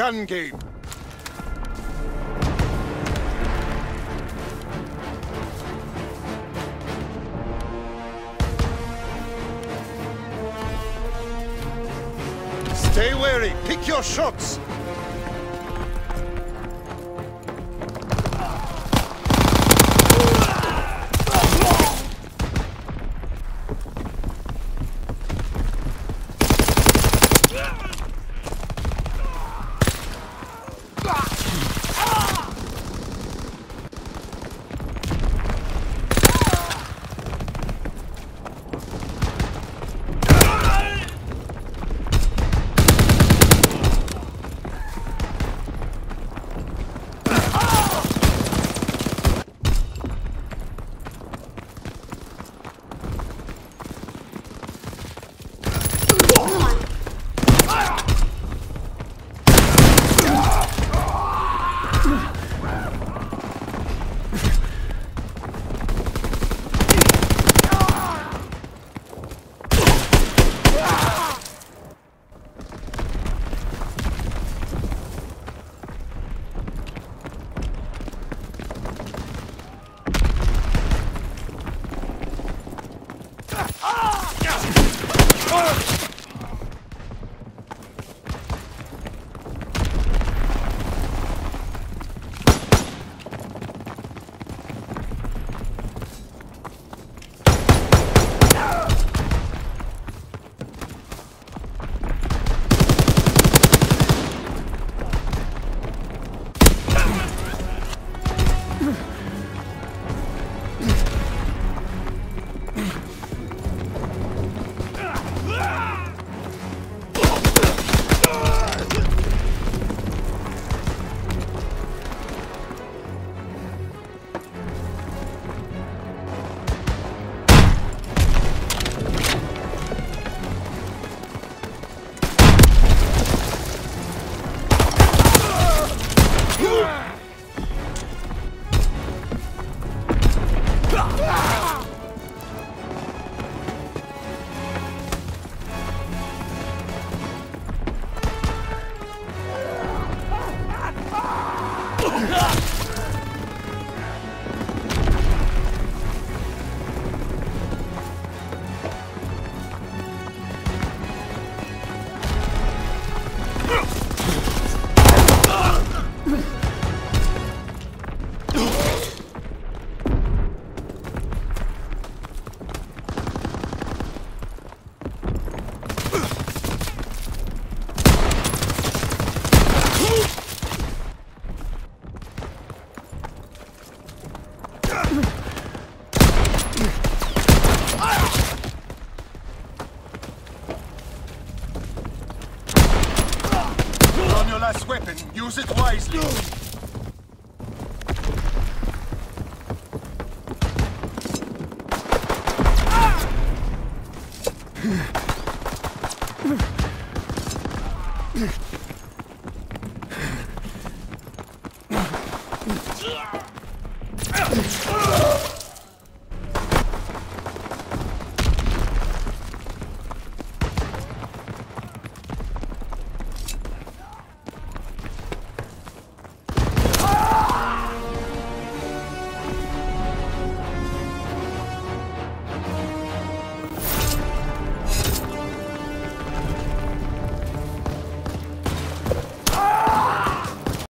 gun game. Stay wary. Pick your shots. Last weapon. Use it wisely. Ah!